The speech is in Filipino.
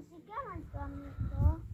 Sigawan ko ang ito.